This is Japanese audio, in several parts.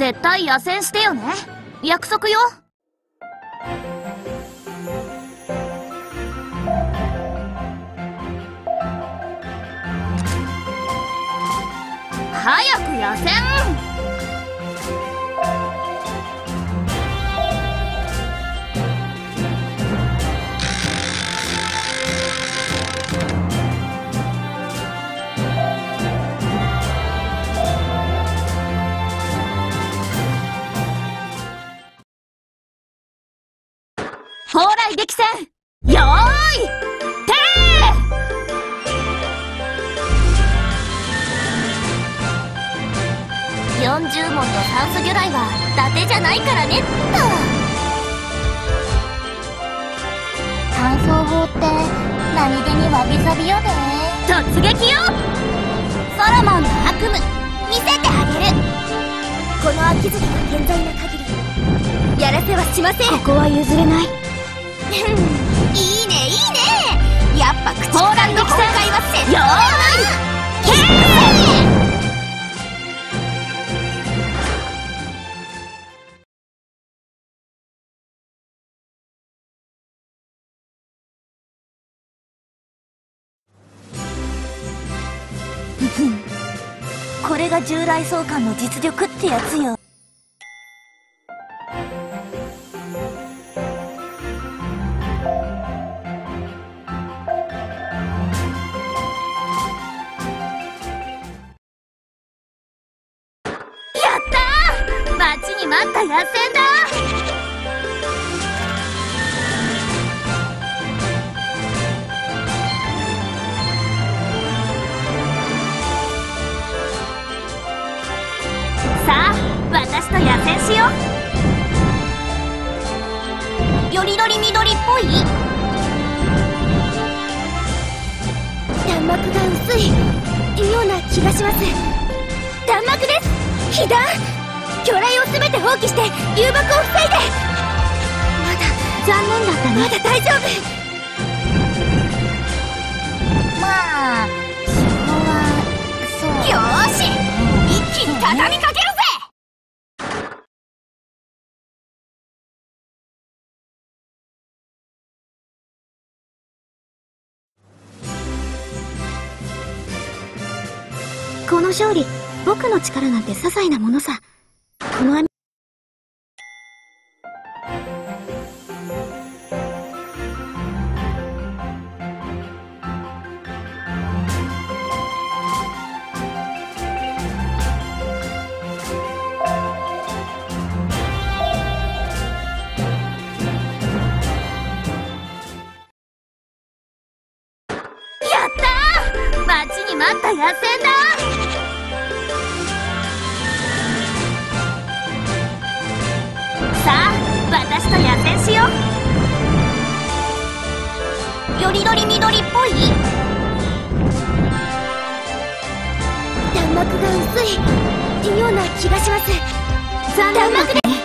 絶対野戦してよね。約束よ。早く野戦。蓬莱激戦よーいてー。40問の酸素魚雷は伊達じゃないからねっと乾燥法って何気にわびさびよね。突撃よ。ソロモンの悪夢見せてあげる。この秋月が健在な限りやらせはしません。ここは譲れないいいねいいねやっぱ口ポーランドの崩壊は絶よこれが従来総監の実力ってやつよ。待った野戦ださあ私と野戦しよう。よりどり緑っぽい？弾幕が薄い。ような気がします。弾幕です。被弾。魚雷を全て放棄して誘爆を防いで。まだ残念だったね。まだ大丈夫。まあそこはそうよーし一気に畳みかけるぜ。この勝利僕の力なんて些細なものさこの網やったー！待ちに待った野戦だ私と野戦しようよりどり緑っぽい。弾幕が薄い。ような気がします。残念弾幕で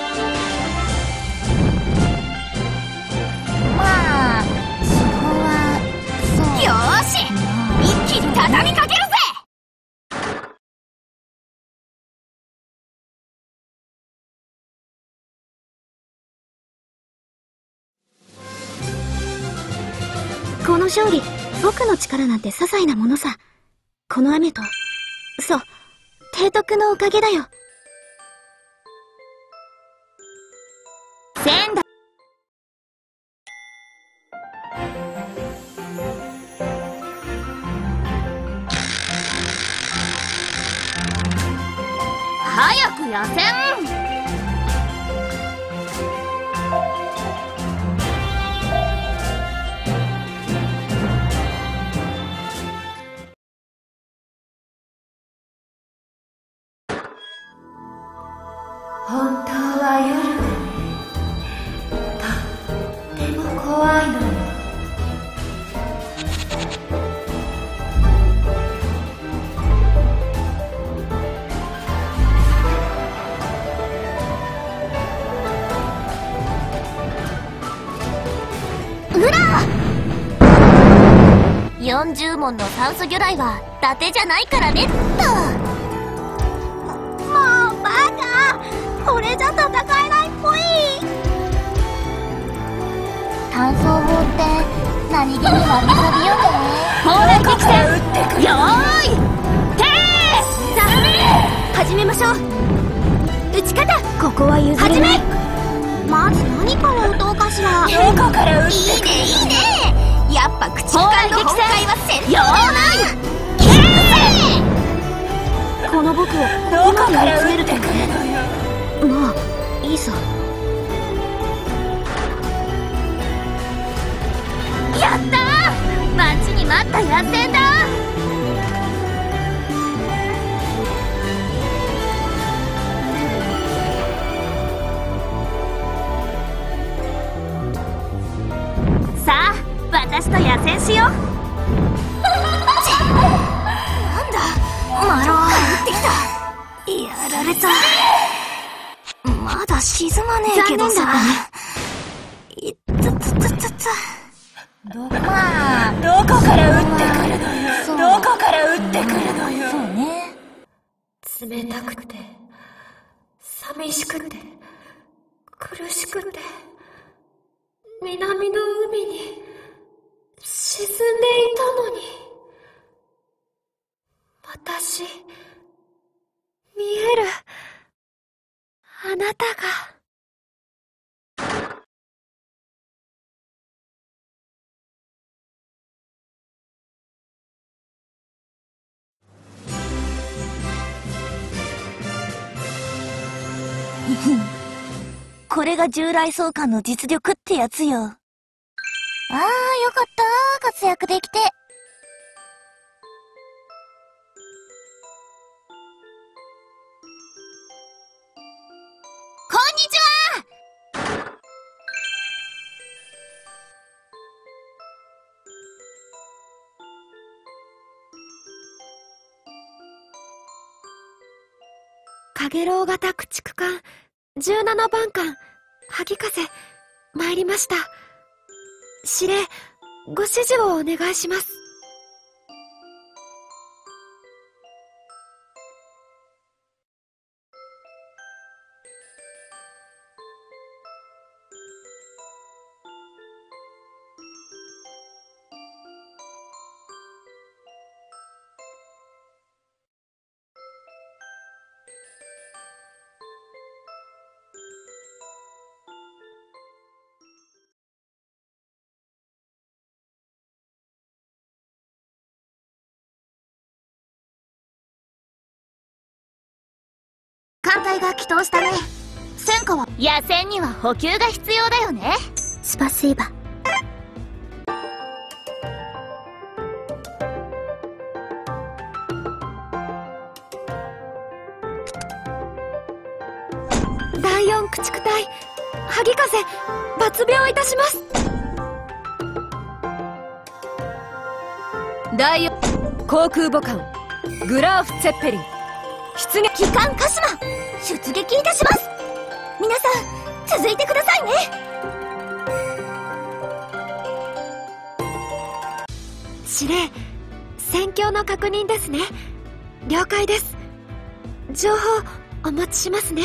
の勝利。僕の力なんて些細なものさ。この雨とそう提督のおかげだよ。仙台早く野戦本当は夜がね。とっても怖いのよ40問の酸素魚雷は伊達じゃないからね。っと。炭素法って何気にわびさびよね砲弾撃戦よーいて。ーさあ始めましょう。撃ち方。ここは譲れない。まず何から撃とうかしら。どこから撃っていいねいいに待った野戦だ。さあ私と野戦しよう。なんだ？マロは撃ってきた。やられた。まだ沈まねえけどさ。いったたたたたまあどこから撃ってくるのよ。どこから撃ってくるのよ。そうね冷たくて寂しくて苦しくて南の海に沈んでいたのに。私見えるあなたが。これが従来相関の実力ってやつよ。ああ、よかった。活躍できて。こんにちはかげろう型駆逐艦17番館萩風参りました。指令ご指示をお願いします。隊が祈祷したね。戦果は。野戦には補給が必要だよね。スパシーバ。第四駆逐隊萩風抜病いたします。第四航空母艦グラーフ・ツェッペリン。出撃。機関鹿島出撃いたします。皆さん続いてくださいね。司令戦況の確認ですね。了解です。情報お持ちしますね。